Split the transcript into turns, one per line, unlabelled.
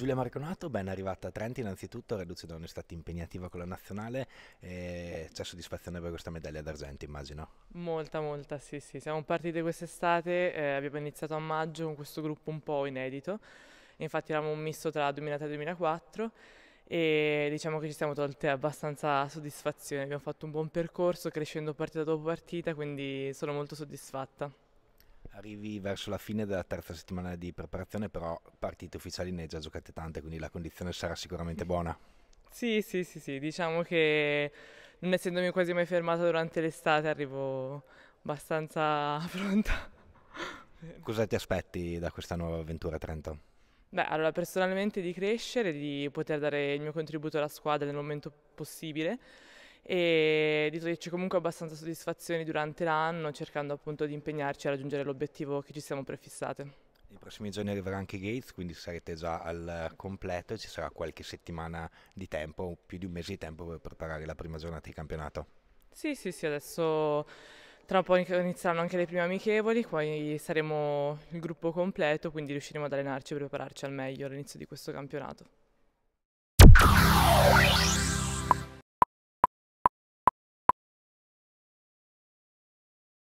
Giulia Marconato, ben arrivata a Trento innanzitutto, reduce da un'estate impegnativa con la nazionale, e c'è soddisfazione per questa medaglia d'argento immagino?
Molta, molta, sì, sì. Siamo partiti quest'estate, eh, abbiamo iniziato a maggio con questo gruppo un po' inedito, infatti eravamo un misto tra 2003 e 2004 e diciamo che ci siamo tolte abbastanza soddisfazione, abbiamo fatto un buon percorso crescendo partita dopo partita, quindi sono molto soddisfatta.
Arrivi verso la fine della terza settimana di preparazione, però partite ufficiali ne hai già giocate tante, quindi la condizione sarà sicuramente buona.
Sì, sì, sì, sì, diciamo che non essendomi quasi mai fermata durante l'estate arrivo abbastanza pronta.
Cosa ti aspetti da questa nuova avventura a Trento?
Beh, allora personalmente di crescere, di poter dare il mio contributo alla squadra nel momento possibile e di toglierci comunque abbastanza soddisfazioni durante l'anno cercando appunto di impegnarci a raggiungere l'obiettivo che ci siamo prefissate.
Nei prossimi giorni arriverà anche Gates, quindi sarete già al completo e ci sarà qualche settimana di tempo, più di un mese di tempo per preparare la prima giornata di campionato.
Sì, sì, sì, adesso tra un po' inizieranno anche le prime amichevoli, poi saremo il gruppo completo, quindi riusciremo ad allenarci e prepararci al meglio all'inizio di questo campionato.